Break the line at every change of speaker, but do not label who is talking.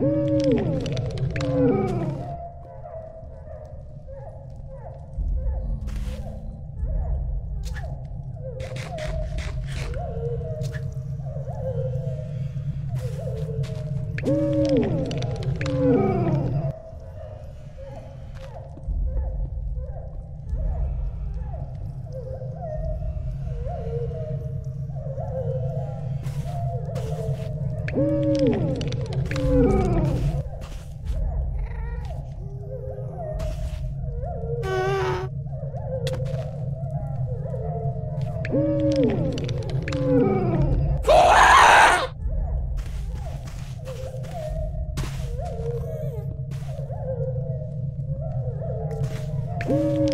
Ooh. Ooh.